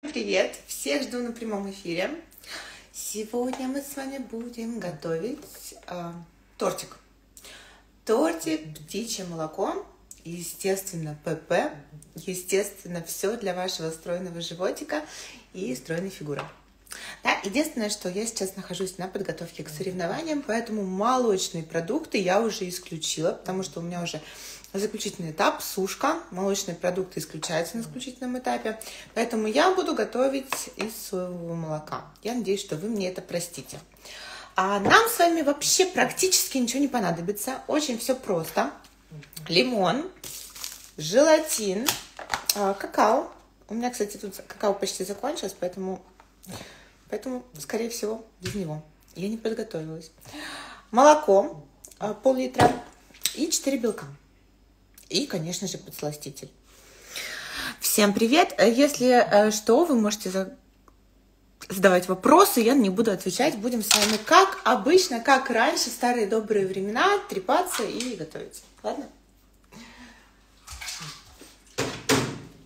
Привет! Всех жду на прямом эфире. Сегодня мы с вами будем готовить э, тортик. Тортик, птичье молоко, естественно, ПП, естественно, все для вашего стройного животика и стройной фигуры. Да, единственное, что я сейчас нахожусь на подготовке к соревнованиям, поэтому молочные продукты я уже исключила, потому что у меня уже заключительный этап, сушка, молочные продукты исключаются на исключительном этапе, поэтому я буду готовить из соевого молока. Я надеюсь, что вы мне это простите. А нам с вами вообще практически ничего не понадобится, очень все просто. Лимон, желатин, а, какао. У меня, кстати, тут какао почти закончилось, поэтому, поэтому, скорее всего, без него. Я не подготовилась. Молоко, а, пол-литра и 4 белка и, конечно же, подсластитель. Всем привет! Если э, что, вы можете задавать вопросы, я не буду отвечать. Будем с вами, как обычно, как раньше, старые добрые времена, трепаться и готовить. Ладно?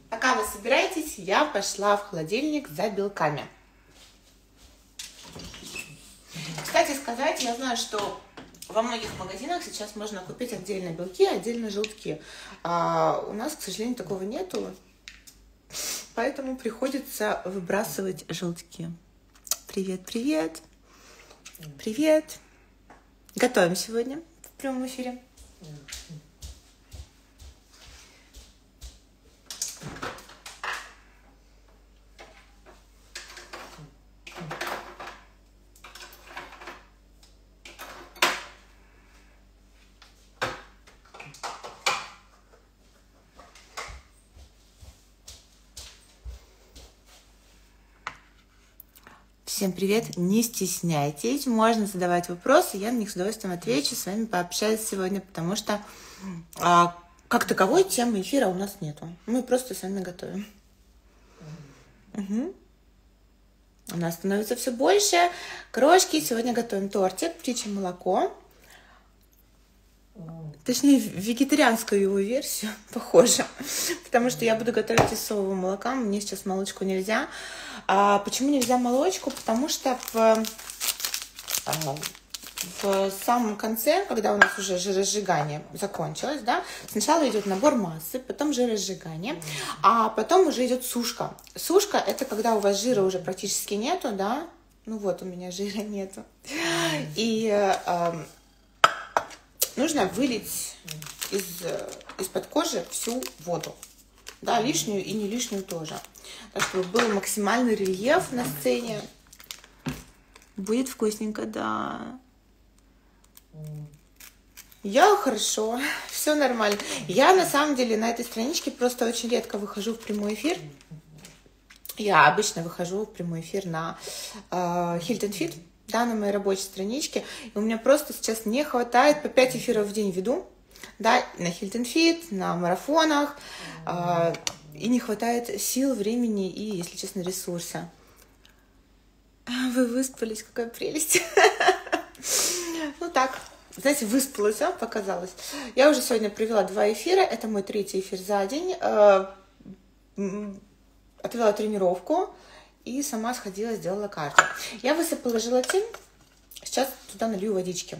Пока вы собираетесь, я пошла в холодильник за белками. Кстати сказать, я знаю, что во многих магазинах сейчас можно купить отдельно белки, отдельно желтки. А у нас, к сожалению, такого нету. Поэтому приходится выбрасывать желтки. Привет, привет. Привет. Готовим сегодня в прямом эфире. Всем привет! Не стесняйтесь, можно задавать вопросы, я на них с удовольствием отвечу, с вами пообщаюсь сегодня, потому что а, как таковой темы эфира у нас нету. Мы просто с вами готовим. Угу. У нас становится все больше. Крошки. Сегодня готовим тортик, птичье молоко. Точнее, вегетарианскую его версию, похоже. Потому что я буду готовить из соевого молока. Мне сейчас молочку нельзя. А почему нельзя молочку? Потому что в, а, в самом конце, когда у нас уже жиросжигание закончилось, да, сначала идет набор массы, потом жиросжигание, а потом уже идет сушка. Сушка это когда у вас жира уже практически нету, да, ну вот у меня жира нету. И э, нужно вылить из, из-под кожи всю воду. Да, лишнюю и не лишнюю тоже. Так, чтобы был максимальный рельеф на сцене. Будет вкусненько, да. Я хорошо, все нормально. Я на самом деле на этой страничке просто очень редко выхожу в прямой эфир. Я обычно выхожу в прямой эфир на э, Hilton Fit да, на моей рабочей страничке. И у меня просто сейчас не хватает, по 5 эфиров в день веду, да, на Hilton Fit, на марафонах, э, и не хватает сил, времени и, если честно, ресурса. Вы выспались, какая прелесть. Ну так, знаете, выспалась, а, показалось. Я уже сегодня провела два эфира, это мой третий эфир за день. Э, отвела тренировку, и сама сходила, сделала карту. Я высыпала желатин, сейчас туда налью водички.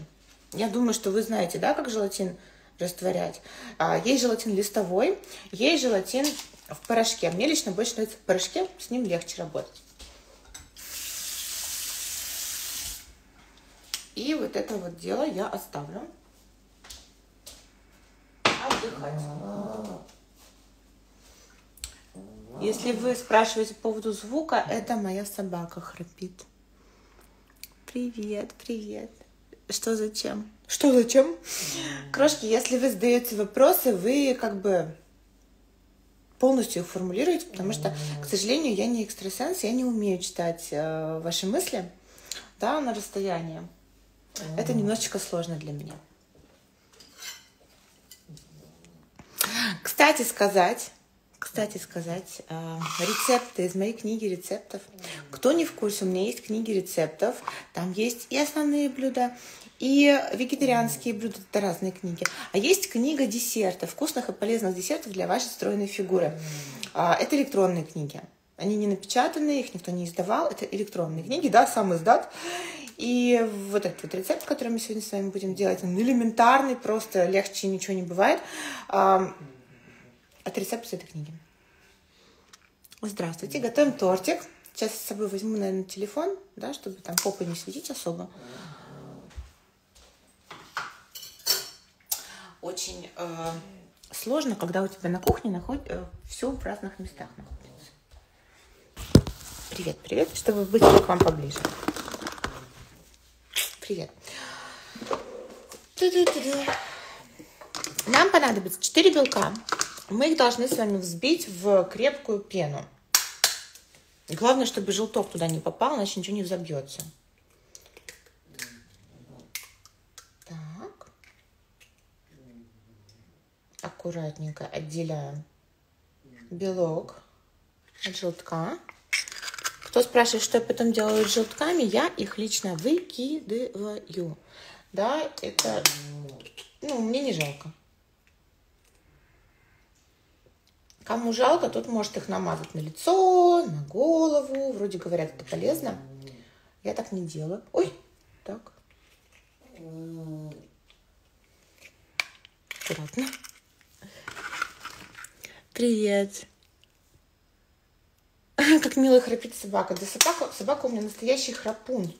Я думаю, что вы знаете, да, как желатин растворять. А, есть желатин листовой, есть желатин в порошке. Мне лично больше нравится в порошке, с ним легче работать. И вот это вот дело я оставлю отдыхать. Если вы спрашиваете по поводу звука, это моя собака храпит. Привет, привет. Что зачем? Что зачем? Крошки, если вы задаете вопросы, вы как бы полностью их формулируете, потому что, к сожалению, я не экстрасенс, я не умею читать э, ваши мысли, да, на расстоянии. Это немножечко сложно для меня. Кстати сказать, кстати сказать, э, рецепты из моей книги рецептов. Кто не в курсе, у меня есть книги рецептов. Там есть и основные блюда, и вегетарианские блюда. Это разные книги. А есть книга десертов, вкусных и полезных десертов для вашей стройной фигуры. А, это электронные книги. Они не напечатанные, их никто не издавал. Это электронные книги, да, сам издат. И вот этот вот рецепт, который мы сегодня с вами будем делать, он элементарный, просто легче ничего не бывает. Это рецепт с этой книги. Здравствуйте, готовим тортик. Сейчас с собой возьму, наверное, телефон, да, чтобы там попой не светить особо. Очень э, сложно, когда у тебя на кухне находит, э, все в разных местах находится. Привет, привет, чтобы быть к вам поближе. Привет. Нам понадобится 4 белка. Мы их должны с вами взбить в крепкую пену. Главное, чтобы желток туда не попал, иначе ничего не взобьется. Так. Аккуратненько отделяем белок от желтка. Кто спрашивает, что я потом делаю с желтками, я их лично выкидываю. Да, это, ну, мне не жалко. Кому жалко, тот может их намазать на лицо, на голову. Вроде говорят, это полезно. Я так не делаю. Ой, так. Аккуратно. Привет. Как мило храпит собака. Да собака, собака у меня настоящий храпун.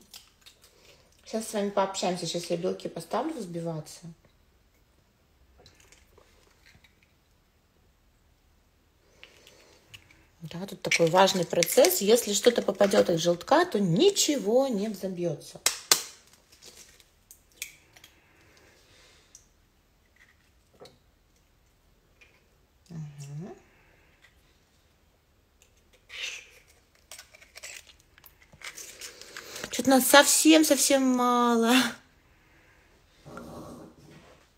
Сейчас с вами пообщаемся. Сейчас я белки поставлю взбиваться. Да, тут такой важный процесс. Если что-то попадет из желтка, то ничего не взобьется. Что-то нас совсем-совсем мало.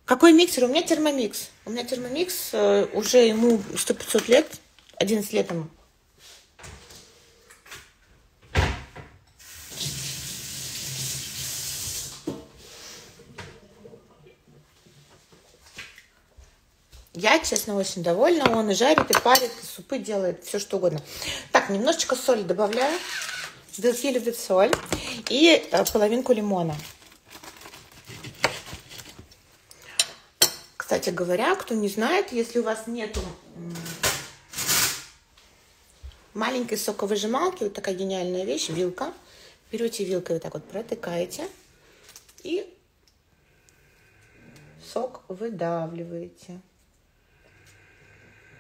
Какой миксер? У меня термомикс. У меня термомикс э, уже ему 100-500 лет. 11 лет ему. Честно, очень довольна. Он и жарит, и парит, и супы делает, все что угодно. Так, немножечко соли добавляю. Белки любят соль. И э, половинку лимона. Кстати говоря, кто не знает, если у вас нету маленькой соковыжималки, вот такая гениальная вещь, вилка. Берете вилкой вот так вот протыкаете и сок выдавливаете.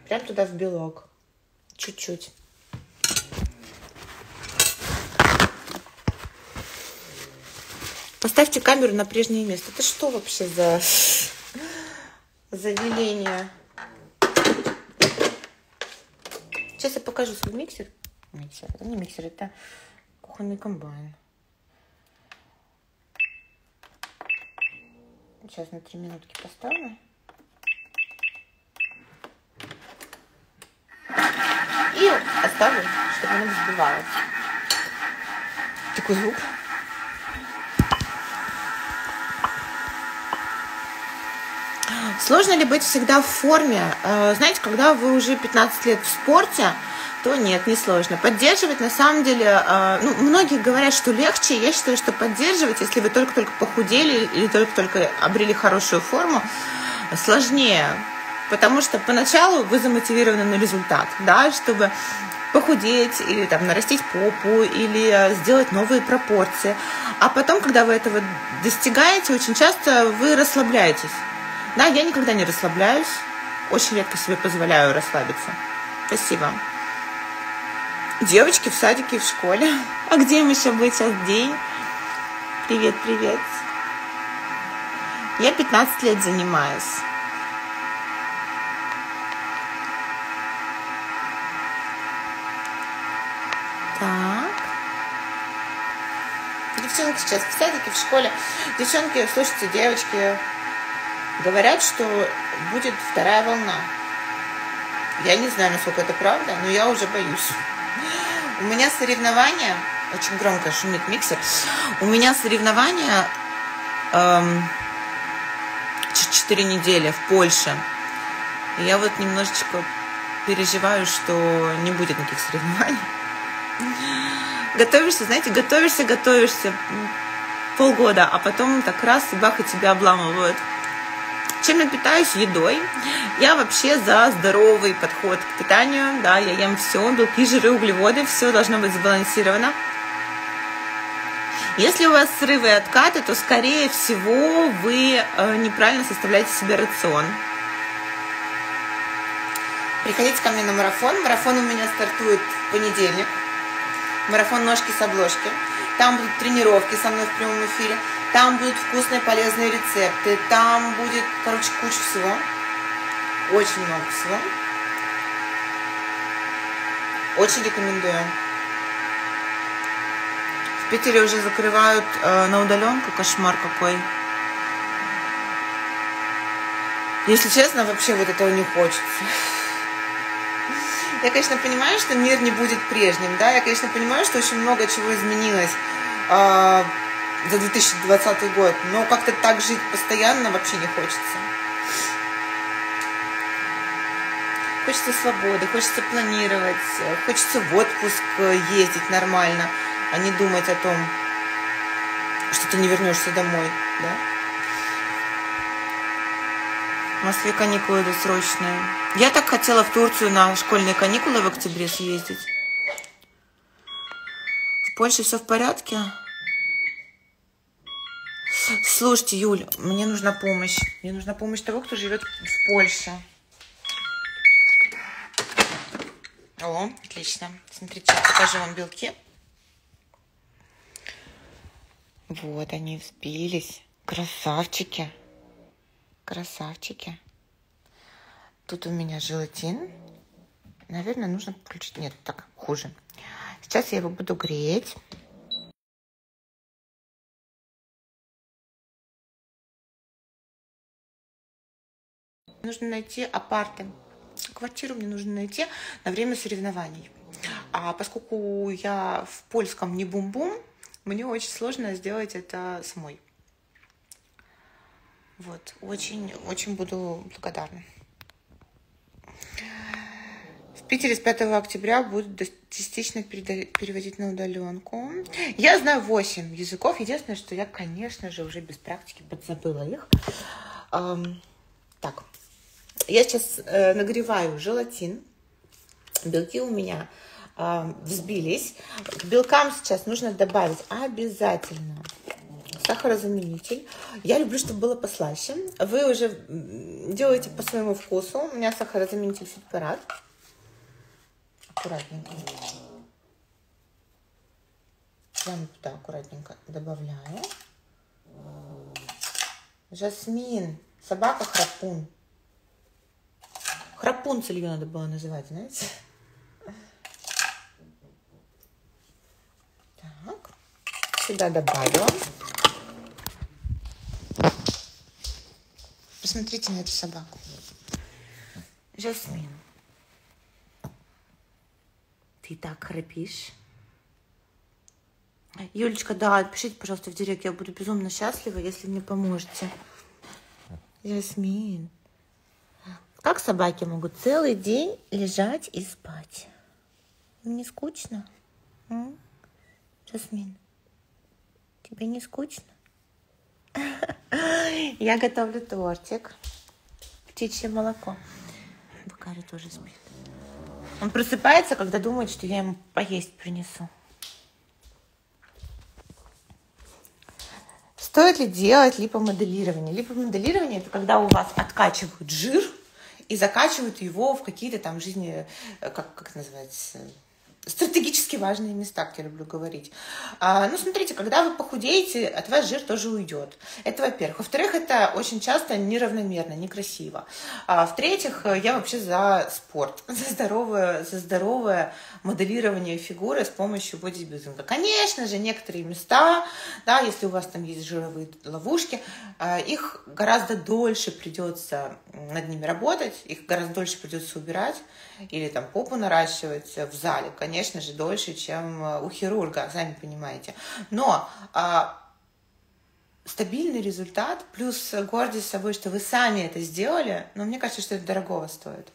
Прям туда в белок. Чуть-чуть. Поставьте камеру на прежнее место. Это что вообще за, за веление? Сейчас я покажу свой миксер. Миксер. Это не миксер, это кухонный комбайн. Сейчас на три минутки поставлю. И оставлю, чтобы оно взбивалось. Такой звук. Сложно ли быть всегда в форме? Э, знаете, когда вы уже 15 лет в спорте, то нет, не сложно. Поддерживать, на самом деле, э, ну, многие говорят, что легче. Я считаю, что поддерживать, если вы только-только похудели или только-только обрели хорошую форму, сложнее. Потому что поначалу вы замотивированы на результат, да, чтобы похудеть или там нарастить попу или сделать новые пропорции. А потом, когда вы этого достигаете, очень часто вы расслабляетесь. Да, я никогда не расслабляюсь. Очень редко себе позволяю расслабиться. Спасибо. Девочки в садике в школе. А где им еще быть сейчас день? Привет, привет. Я 15 лет занимаюсь. Девчонки сейчас в садике, в школе. Девчонки, слушайте, девочки, Говорят, что будет вторая волна. Я не знаю, насколько это правда, но я уже боюсь. У меня соревнования, очень громко шумит миксер, у меня соревнования эм, 4 недели в Польше. И я вот немножечко переживаю, что не будет никаких соревнований. Готовишься, знаете, готовишься, готовишься полгода, а потом так раз и бах, и тебя обламывают. Чем я питаюсь? Едой. Я вообще за здоровый подход к питанию. Да, я ем все, белки, жиры, углеводы, все должно быть сбалансировано. Если у вас срывы и откаты, то, скорее всего, вы э, неправильно составляете себе рацион. Приходите ко мне на марафон. Марафон у меня стартует в понедельник. Марафон «Ножки с обложки». Там будут тренировки со мной в прямом эфире. Там будут вкусные, полезные рецепты. Там будет, короче, куча всего. Очень много всего. Очень рекомендую. В Питере уже закрывают э, на удаленку, кошмар какой. Если честно, вообще вот этого не хочется. Я, конечно, понимаю, что мир не будет прежним, да, я, конечно, понимаю, что очень много чего изменилось э, за 2020 год, но как-то так жить постоянно вообще не хочется. Хочется свободы, хочется планировать, хочется в отпуск ездить нормально а не думать о том, что ты не вернешься домой, да? В Москве каникулы досрочные. Я так хотела в Турцию на школьные каникулы в октябре съездить. В Польше все в порядке? Слушайте, Юль, мне нужна помощь. Мне нужна помощь того, кто живет в Польше. О, отлично. Смотрите, покажу вам белки. Вот они взбились. Красавчики. Красавчики. Тут у меня желатин. Наверное, нужно включить. Нет, так, хуже. Сейчас я его буду греть. Нужно найти апарты. Квартиру мне нужно найти на время соревнований. А поскольку я в польском не бум-бум, мне очень сложно сделать это самой. Вот, очень, очень буду благодарна. В Питере с 5 октября будут частично переводить на удаленку. Я знаю 8 языков. Единственное, что я, конечно же, уже без практики подзабыла их. Эм, так, я сейчас э, нагреваю желатин. Белки у меня взбились. К белкам сейчас нужно добавить обязательно сахарозаменитель. Я люблю, чтобы было послаще. Вы уже делаете по своему вкусу. У меня сахарозаменитель фитпарат. Аккуратненько. Прямо туда аккуратненько добавляю. Жасмин. Собака храпун. Храпунцель ее надо было называть, знаете? сюда добавила. Посмотрите на эту собаку. Жасмин. Ты так храпишь. Юлечка, да, пишите, пожалуйста, в директ. Я буду безумно счастлива, если мне поможете. Жасмин. Как собаки могут целый день лежать и спать? Не скучно? Жасмин. Тебе не скучно? Я готовлю тортик. Птичье молоко. Букари тоже спит. Он просыпается, когда думает, что я ему поесть принесу. Стоит ли делать липомоделирование? Липомоделирование – это когда у вас откачивают жир и закачивают его в какие-то там жизни, э, как, как называется, стратегически важные места, как я люблю говорить. А, ну, смотрите, когда вы похудеете, от вас жир тоже уйдет. Это во-первых. Во-вторых, это очень часто неравномерно, некрасиво. А, в-третьих, я вообще за спорт, за здоровое, за здоровое моделирование фигуры с помощью бодибилдинга. Конечно же, некоторые места, да, если у вас там есть жировые ловушки, а, их гораздо дольше придется над ними работать, их гораздо дольше придется убирать или там попу наращивать в зале, конечно же, дольше, чем э, у хирурга, сами понимаете. Но а, стабильный результат, плюс гордость собой, что вы сами это сделали, но мне кажется, что это дорогого стоит.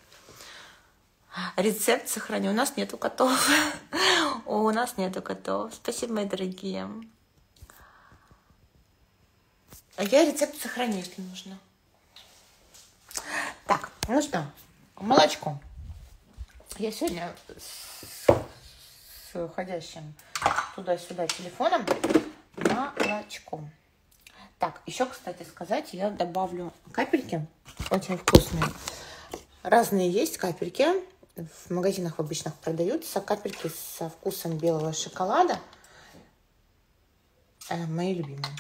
Рецепт сохраню. У нас нету котов. У нас нету котов. Спасибо, мои дорогие. А я рецепт сохраню, если нужно. Так, ну что, молочко. Я сегодня с, ходящим туда-сюда телефоном молочком. Так, еще, кстати, сказать, я добавлю капельки, очень вкусные. Разные есть капельки, в магазинах обычных продаются капельки со вкусом белого шоколада. Э, мои любимые.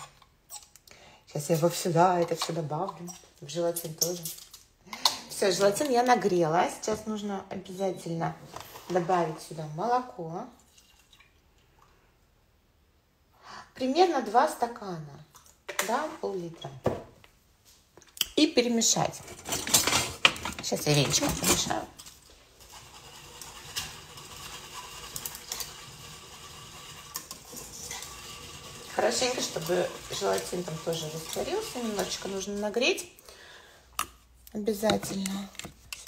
Сейчас я во сюда это все добавлю. В желатин тоже. Все, желатин я нагрела. Сейчас нужно обязательно добавить сюда молоко. Примерно 2 стакана да, пол-литра. И перемешать. Сейчас я венчиком помешаю. Хорошенько, чтобы желатин там тоже растворился. Немножечко нужно нагреть. Обязательно.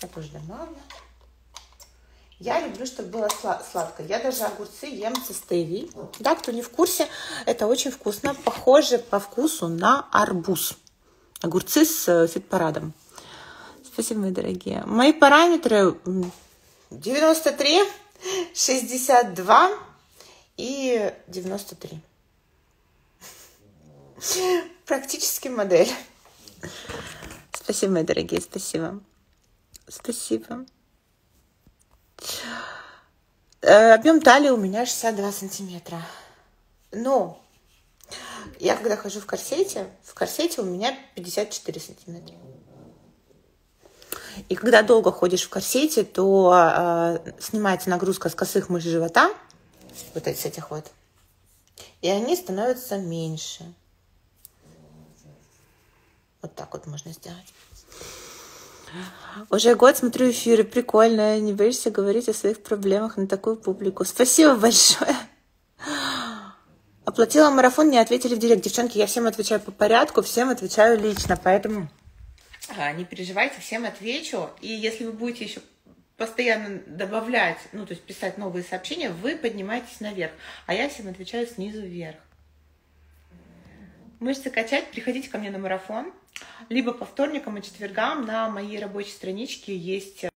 Я тоже добавлю. Я люблю, чтобы было сладко. Я даже огурцы ем со стевией. Да, кто не в курсе, это очень вкусно. Похоже по вкусу на арбуз. Огурцы с э, фитпарадом. Спасибо, мои дорогие. Мои параметры 93, 62 и 93. Практически модель. Спасибо, мои дорогие, спасибо. Спасибо. Э, объем талии у меня 62 сантиметра. Но я когда хожу в корсете, в корсете у меня 54 сантиметра. И когда долго ходишь в корсете, то э, снимается нагрузка с косых мышц живота, вот с этих вот, и они становятся меньше. Вот так вот можно сделать. Уже год смотрю эфиры, прикольно. Не боишься говорить о своих проблемах на такую публику. Спасибо большое. Оплатила марафон, не ответили в директ. Девчонки, я всем отвечаю по порядку, всем отвечаю лично, поэтому а, не переживайте, всем отвечу. И если вы будете еще постоянно добавлять, ну, то есть писать новые сообщения, вы поднимаетесь наверх, а я всем отвечаю снизу вверх. Мышцы качать, приходите ко мне на марафон. Либо по вторникам и четвергам на моей рабочей страничке есть э,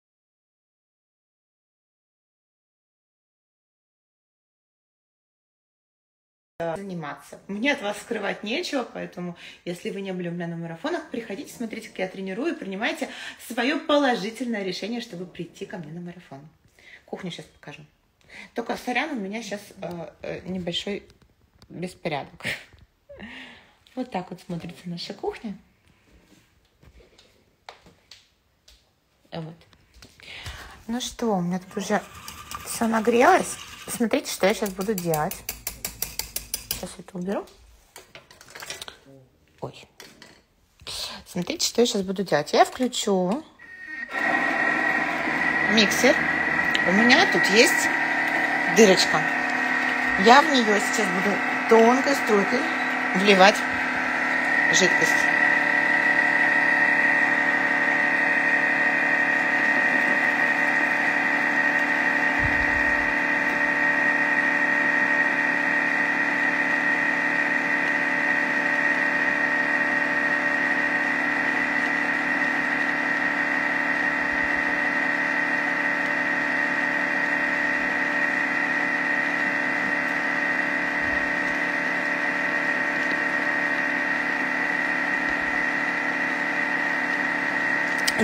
заниматься. Мне от вас скрывать нечего, поэтому, если вы не были у меня на марафонах, приходите, смотрите, как я тренирую, и принимайте свое положительное решение, чтобы прийти ко мне на марафон. Кухню сейчас покажу. Только, сорян, у меня сейчас э, э, небольшой беспорядок. Вот так вот смотрится наша кухня. Вот. Ну что, у меня тут уже все нагрелось. Смотрите, что я сейчас буду делать. Сейчас это уберу. Ой. Смотрите, что я сейчас буду делать. Я включу миксер. У меня тут есть дырочка. Я в нее сейчас буду тонкой струйкой вливать жидкость.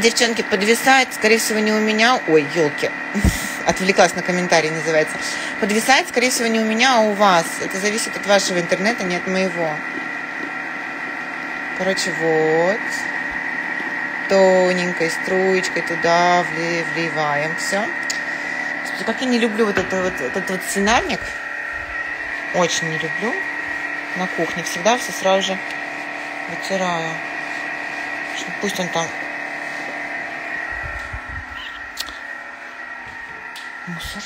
Девчонки, подвисает, скорее всего, не у меня. Ой, елки. Отвлеклась на комментарий, называется. Подвисает, скорее всего, не у меня, а у вас. Это зависит от вашего интернета, не от моего. Короче, вот. Тоненькой струечкой туда вливаем все. Как я не люблю вот, это, вот этот вот свинарник. Очень не люблю. На кухне всегда все сразу же вытираю. Пусть он там мусор.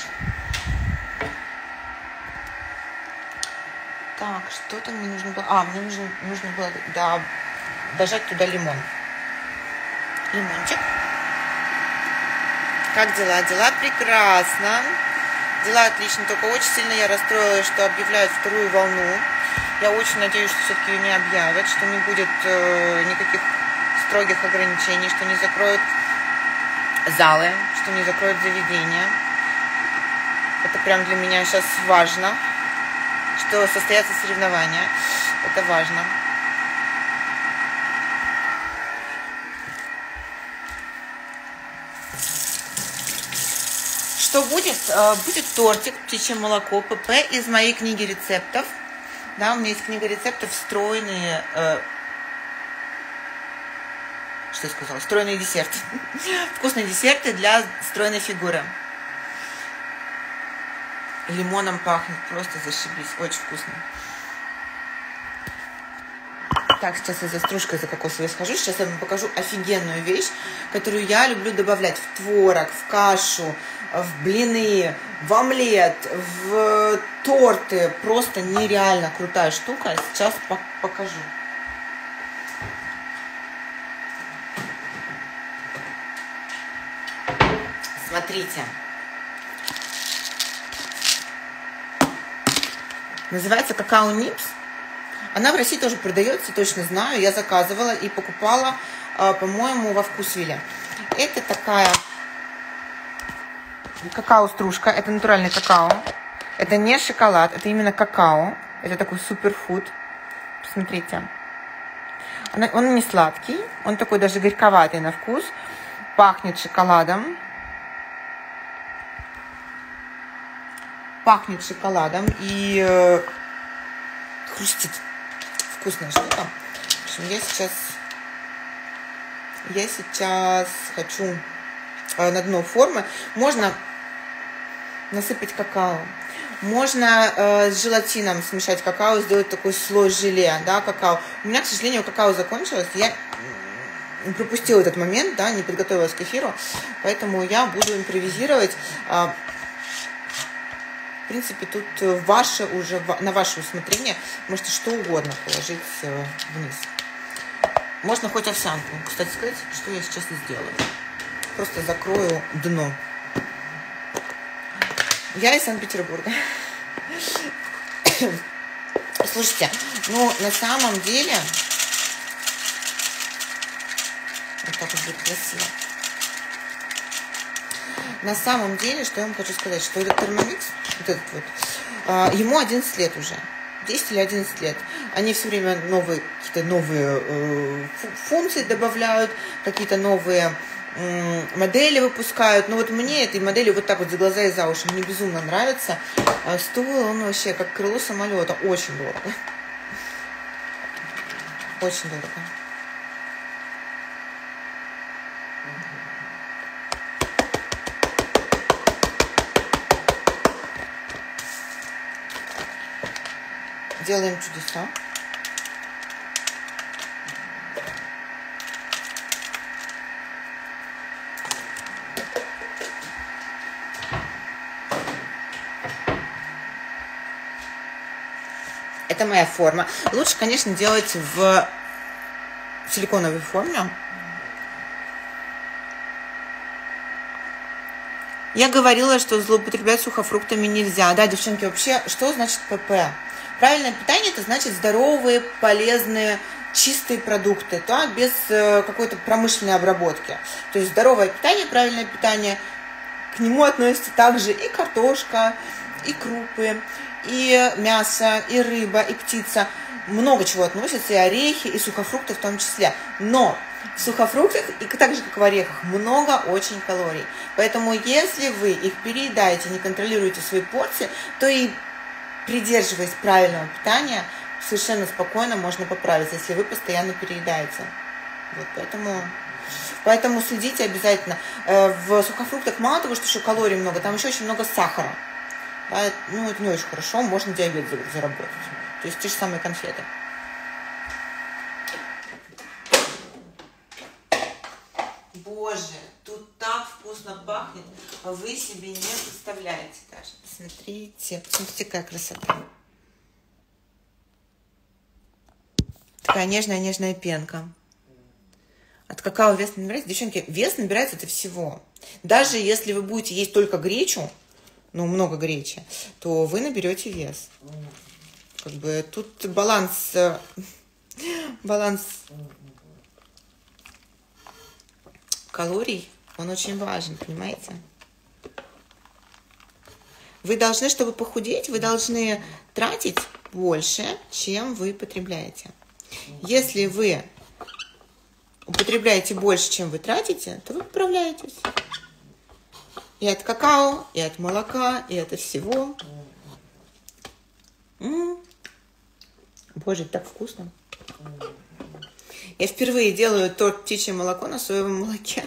Так, что там мне нужно было? А, мне нужно, нужно было да, дожать туда лимон. Лимончик. Как дела? Дела прекрасно. Дела отлично, только очень сильно я расстроилась, что объявляют вторую волну. Я очень надеюсь, что все-таки ее не объявят, что не будет э, никаких строгих ограничений, что не закроют залы, что не закроют заведения. Это прям для меня сейчас важно, что состоятся соревнования. Это важно. Что будет? Э, будет тортик «Птичье молоко» ПП из моей книги рецептов. Да, у меня есть книга рецептов встроенные, э, что я сказала, стройные десерты. Вкусные десерты для стройной фигуры. Лимоном пахнет, просто зашибись, очень вкусно. Так, сейчас я за стружкой за кокосовой схожу. Сейчас я вам покажу офигенную вещь, которую я люблю добавлять в творог, в кашу, в блины, в омлет, в торты. Просто нереально крутая штука. Сейчас покажу. Смотрите. Называется какао нипс. Она в России тоже продается, точно знаю. Я заказывала и покупала, а, по-моему, во Вкусвилле. Это такая какао-стружка. Это натуральный какао. Это не шоколад, это именно какао. Это такой суперфуд. Посмотрите. Он не сладкий, он такой даже горьковатый на вкус. Пахнет шоколадом. Пахнет шоколадом и э, хрустит вкусная штука. В общем, я сейчас, я сейчас хочу э, на дно формы. Можно насыпать какао. Можно э, с желатином смешать какао, сделать такой слой желе, да, какао. У меня, к сожалению, какао закончилось. Я пропустила этот момент, да, не подготовилась к эфиру, поэтому я буду импровизировать. Э, в принципе, тут э, ваше уже, на ваше усмотрение, можете что угодно положить э, вниз. Можно хоть овсянку. Кстати сказать, что я сейчас и сделаю. Просто закрою дно. Я из Санкт-Петербурга. Слушайте, ну на самом деле, вот так вот будет красиво. На самом деле, что я вам хочу сказать, что этот термомикс, вот этот вот, а, ему 11 лет уже. 10 или 11 лет. Они все время новые, какие-то новые э, функции добавляют, какие-то новые модели выпускают. Но вот мне этой модели вот так вот за глаза и за уши мне безумно нравится. А стоил он вообще как крыло самолета. Очень дорого. Очень дорого. Делаем чудеса. Это моя форма. Лучше, конечно, делать в силиконовой форме. Я говорила, что злоупотреблять сухофруктами нельзя. Да, девчонки, вообще, что значит ПП? Правильное питание это значит здоровые, полезные, чистые продукты, да, без э, какой-то промышленной обработки. То есть здоровое питание, правильное питание, к нему относится также и картошка, и крупы, и мясо, и рыба, и птица. Много чего относится, и орехи, и сухофрукты в том числе. Но в сухофруктах, и так же, как в орехах, много очень калорий. Поэтому, если вы их переедаете, не контролируете свои порции, то и придерживаясь правильного питания, совершенно спокойно можно поправиться, если вы постоянно переедаете. Вот поэтому, поэтому следите обязательно. Э, в сухофруктах мало того, что еще калорий много, там еще очень много сахара. Да, ну, это не очень хорошо, можно диабет заработать. То есть те же самые конфеты. Боже, так вкусно пахнет, а вы себе не представляете даже. Посмотрите, посмотрите, какая красота. Такая нежная-нежная пенка. От какао вес набирается. Девчонки, вес набирается от всего. Даже если вы будете есть только гречу, ну, много гречи, то вы наберете вес. Как бы тут баланс, э, баланс калорий, он очень важен, понимаете? Вы должны, чтобы похудеть, вы должны тратить больше, чем вы потребляете. Если вы употребляете больше, чем вы тратите, то вы поправляетесь. И от какао, и от молока, и от всего. М-м. Боже, так вкусно. Я впервые делаю торт птичье молоко на соевом молоке.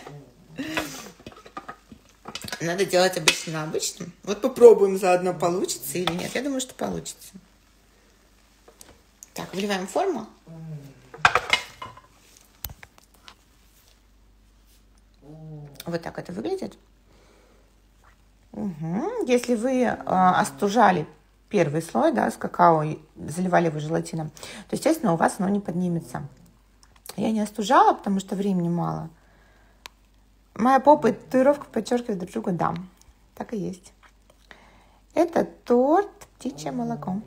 Надо делать обычно на обычном. Вот попробуем заодно, получится или нет. Я думаю, что получится. Так, вливаем форму. Вот так это выглядит. Угу. Если вы э, остужали первый слой, да, с какао, и заливали его желатином, то, естественно, у вас оно не поднимется. Я не остужала, потому что времени мало. Моя попа и татуировка подчеркивает друг друга, да, так и есть. Это торт птичье молоко.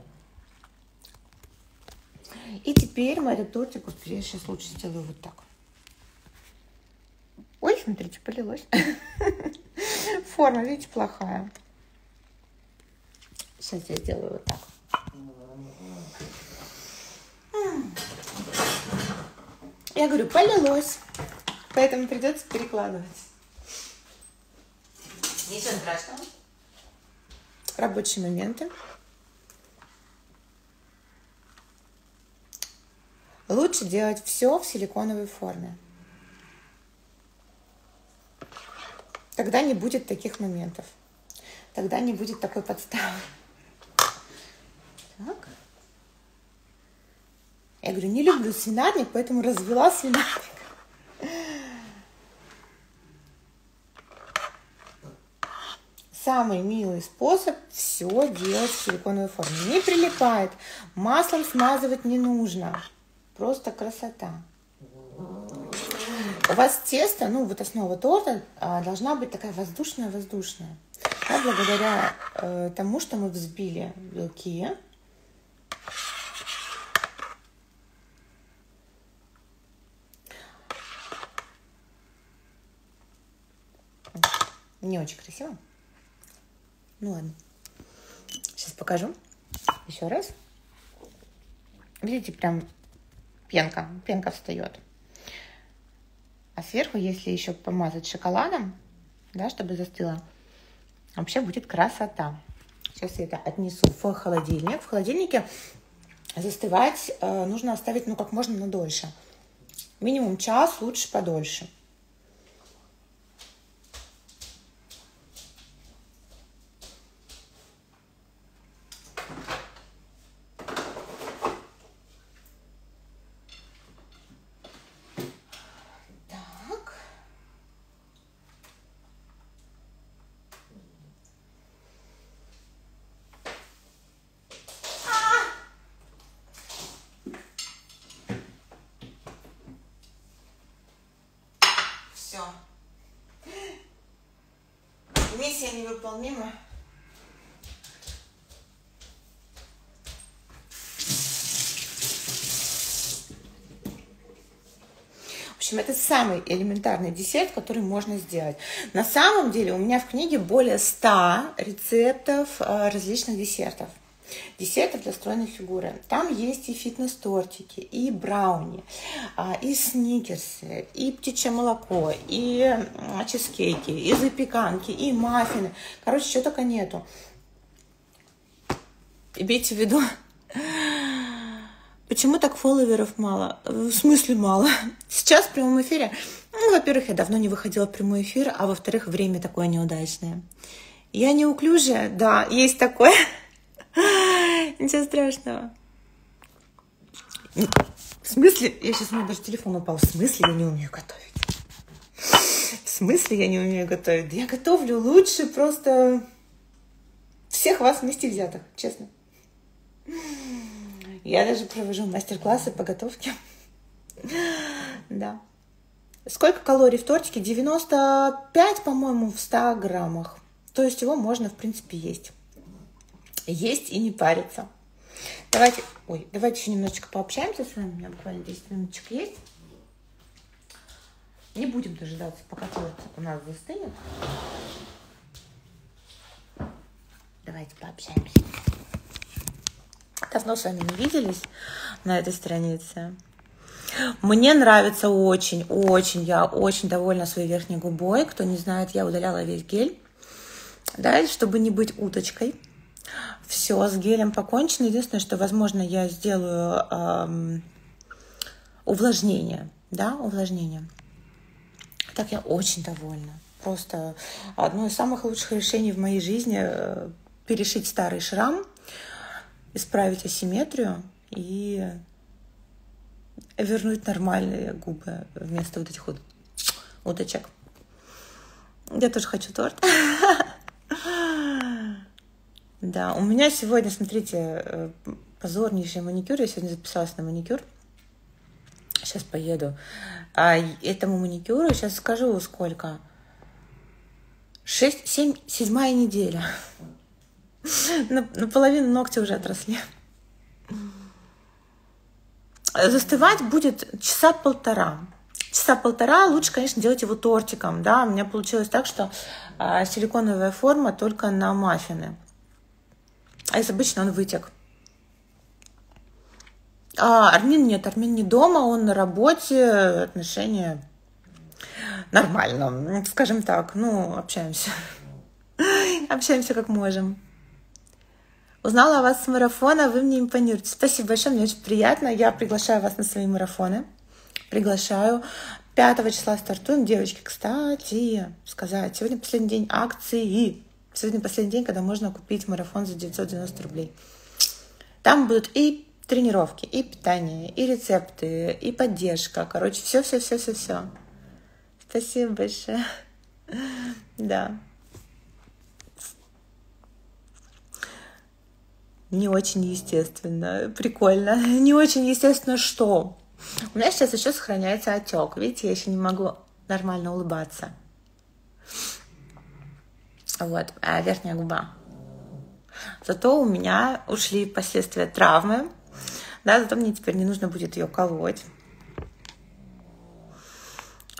И теперь мы этот тортик, вот я сейчас лучше сделаю вот так. Ой, смотрите, полилось. Форма, видите, плохая. Сейчас я сделаю вот так. Я говорю, полилось. Поэтому придется перекладывать. Ничего страшного. Рабочие моменты. Лучше делать все в силиконовой форме. Тогда не будет таких моментов. Тогда не будет такой подставы. Так. Я говорю, не люблю свинарник, поэтому развела свинарник. Самый милый способ все делать в силиконовой форме. Не прилипает, маслом смазывать не нужно. Просто красота. У вас тесто, ну вот основа торта а, должна быть такая воздушная-воздушная. Да, благодаря э, тому, что мы взбили белки, Не очень красиво. Ну ладно. Сейчас покажу. Еще раз. Видите, прям пенка. Пенка встает. А сверху, если еще помазать шоколадом, да, чтобы застыло, вообще будет красота. Сейчас я это отнесу в холодильник. В холодильнике застывать э, нужно оставить, ну, как можно, но дольше. Минимум час, лучше подольше. Миссия невыполнима. В общем, это самый элементарный десерт, который можно сделать. На самом деле у меня в книге более 100 рецептов э, различных десертов десертов для стройной фигуры. Там есть и фитнес-тортики, и брауни, а, и сникерсы, и птичье молоко, и чизкейки, и запеканки, и маффины. Короче, чего только нету. Имейте в виду, Почему так фолловеров мало? В смысле мало? Сейчас в прямом эфире. Ну, во-первых, я давно не выходила в прямой эфир, а во-вторых, время такое неудачное. Я неуклюжая, да, есть такое. Ничего страшного. В смысле? Я сейчас у меня даже телефон упал. В смысле я не умею готовить? В смысле я не умею готовить? Я готовлю лучше просто всех вас вместе взятых, честно. Я даже провожу мастер-классы по готовке. Да. Сколько калорий в тортике? 95, по-моему, в 100 граммах. То есть его можно, в принципе, есть. Есть и не париться. Давайте, ой, давайте еще немножечко пообщаемся с вами. У меня буквально 10 минуточек есть. Не будем дожидаться, пока торт у нас застынет. Давайте пообщаемся. Давно с вами не виделись на этой странице. Мне нравится очень, очень, я очень довольна своей верхней губой. Кто не знает, я удаляла весь гель. Да, чтобы не быть уточкой. Все, с гелем покончено. Единственное, что, возможно, я сделаю эм, увлажнение. Да, увлажнение. Так я очень довольна. Просто одно из самых лучших решений в моей жизни э, перешить старый шрам, исправить асимметрию и вернуть нормальные губы вместо вот этих вот уточек. Я тоже хочу торт. Да, у меня сегодня, смотрите, э, позорнейший маникюр. Я сегодня записалась на маникюр. Сейчас поеду. А этому маникюру сейчас скажу сколько. Шесть, семь, седьмая неделя. Наполовину ногти уже отросли. Застывать будет часа полтора. Часа полтора лучше, конечно, делать его тортиком. Да? У меня получилось так, что а, силиконовая форма только на маффины. А если обычно он вытек. А Армин нет, Армин не дома, он на работе, отношения нормально, скажем так, ну, общаемся. Общаемся как можем. Узнала о вас с марафона, вы мне импонируете. Спасибо большое, мне очень приятно. Я приглашаю вас на свои марафоны. Приглашаю. 5 числа стартуем. Девочки, кстати, сказать, сегодня последний день акции. Сегодня последний день, когда можно купить марафон за 990 рублей. Там будут и тренировки, и питание, и рецепты, и поддержка. Короче, все-все-все-все-все. Спасибо большое. Да. не очень естественно. Прикольно. Не очень естественно что? У меня сейчас еще сохраняется отек. Видите, я еще не могу нормально улыбаться. Вот, а верхняя губа. Зато у меня ушли последствия травмы. Да, зато мне теперь не нужно будет ее колоть.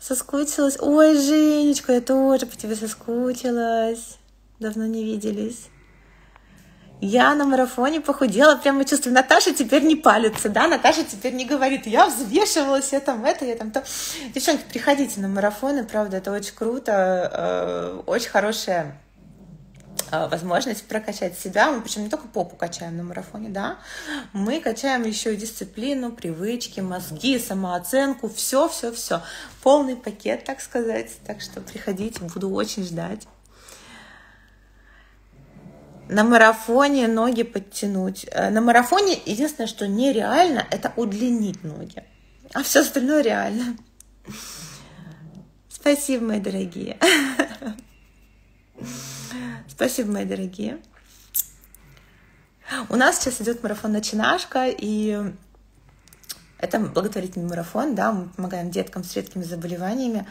Соскучилась. Ой, Женечка, я тоже по тебе соскучилась. Давно не виделись. Я на марафоне похудела, прямо чувствую, Наташа теперь не палится, да, Наташа теперь не говорит, я взвешивалась, я там это, я там то. Девчонки, приходите на марафоны, правда, это очень круто, э, очень хорошая возможность прокачать себя. Мы причем не только попу качаем на марафоне, да, мы качаем еще и дисциплину, привычки, мозги, самооценку, все, все, все. Полный пакет, так сказать. Так что приходите, буду очень ждать. На марафоне ноги подтянуть. Э, на марафоне единственное, что нереально, это удлинить ноги. А все остальное реально. Спасибо, мои дорогие. Спасибо, мои дорогие. У нас сейчас идет марафон начинашка, и это благотворительный марафон, да, мы помогаем деткам с редкими заболеваниями.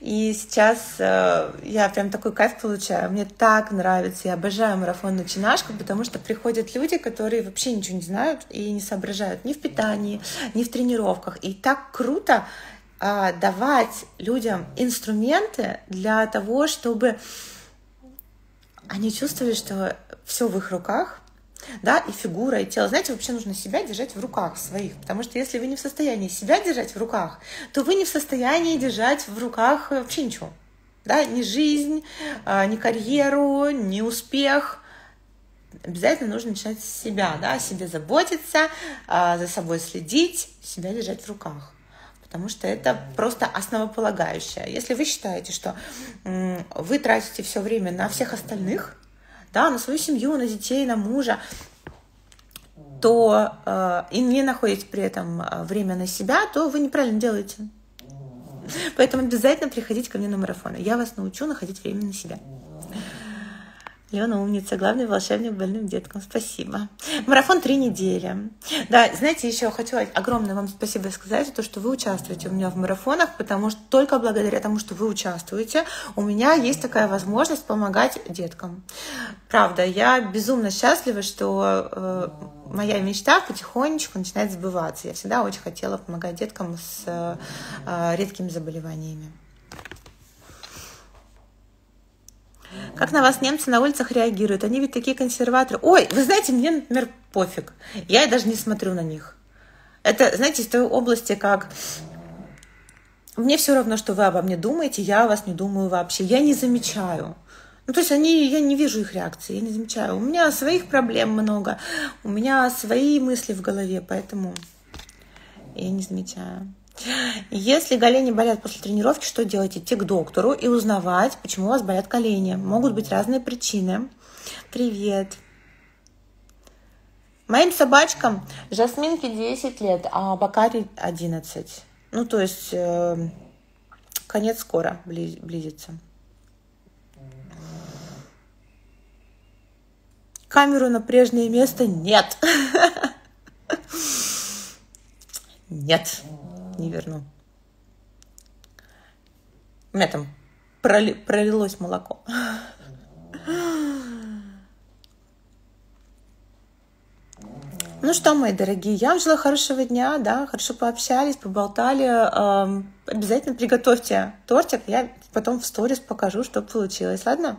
И сейчас э, я прям такой кайф получаю. Мне так нравится, я обожаю марафон начинашку, потому что приходят люди, которые вообще ничего не знают и не соображают ни в питании, ни в тренировках. И так круто э, давать людям инструменты для того, чтобы они чувствовали, что все в их руках, да, и фигура, и тело. Знаете, вообще нужно себя держать в руках своих, потому что если вы не в состоянии себя держать в руках, то вы не в состоянии держать в руках вообще ничего, да, ни жизнь, а, ни карьеру, ни успех. Обязательно нужно начинать с себя, да, о себе заботиться, а, за собой следить, себя держать в руках потому что это просто основополагающее. Если вы считаете, что вы тратите все время на всех остальных, да, на свою семью, на детей, на мужа, то э, и не находите при этом э, время на себя, то вы неправильно делаете. Поэтому обязательно приходите ко мне на марафоны. Я вас научу находить время на себя. Лена умница, главный волшебник больным деткам. Спасибо. Марафон три недели. Да, знаете, еще хочу огромное вам спасибо сказать за то, что вы участвуете у меня в марафонах, потому что только благодаря тому, что вы участвуете, у меня есть такая возможность помогать деткам. Правда, я безумно счастлива, что э, моя мечта потихонечку начинает сбываться. Я всегда очень хотела помогать деткам с э, редкими заболеваниями. Как на вас немцы на улицах реагируют? Они ведь такие консерваторы. Ой, вы знаете, мне, например, пофиг. Я даже не смотрю на них. Это, знаете, из той области, как мне все равно, что вы обо мне думаете, я о вас не думаю вообще. Я не замечаю. Ну, то есть они, я не вижу их реакции, я не замечаю. У меня своих проблем много, у меня свои мысли в голове, поэтому я не замечаю. Если голени болят после тренировки, что делать? Идти к доктору и узнавать, почему у вас болят колени. Могут быть разные причины. Привет. Моим собачкам Жасминке 10 лет, а Бакари 11. Ну, то есть э, конец скоро близится. Камеру на прежнее место нет. Нет не верну. У меня там проли, пролилось молоко. Ну что, мои дорогие, я вам желаю хорошего дня, да, хорошо пообщались, поболтали. Эм, обязательно приготовьте тортик, я потом в сторис покажу, что получилось, ладно?